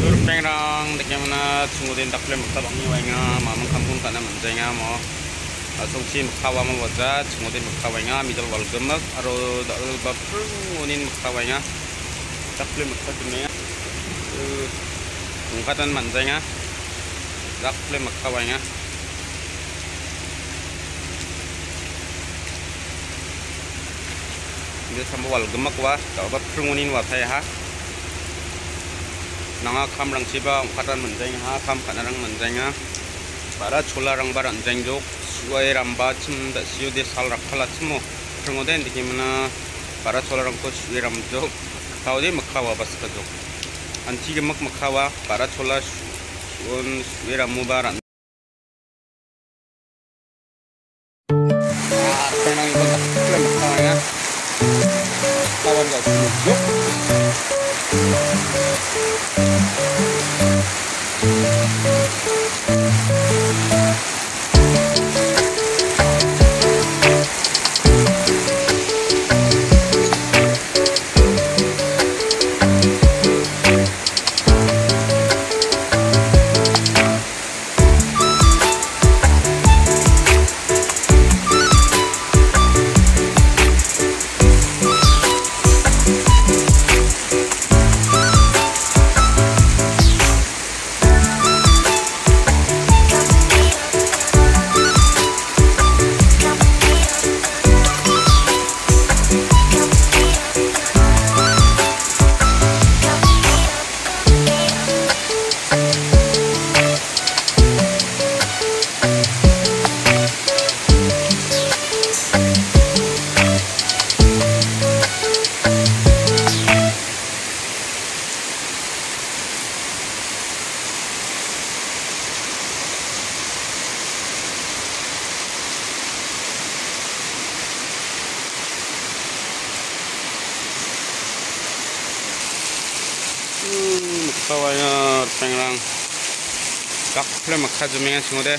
Surpengrang bagaimana sungguhin tak boleh muka bangi wanga mamang kampung kana menjengah mo waja sungguhin muka wanga middle wal gemak aro dal bapur ngunin muka wanga tak boleh muka dunia ungkatan tak gemak wa dal bapur nanga kam rang siba katan menjeng ha kam kanarang menjeng ha. Bara chola rang bar anjeng jok suai ramba chim da siu de sal rakhala chimo prengo den chola rang ko suai ram jok kau de makhawa bas ka jok anti ge mak makhawa bara chola suon suai ram mu bar Tenang ikut klaim makhawa Kawan gak Thank you. 까와요 땡랑 까플레 마카즈밍의 친구들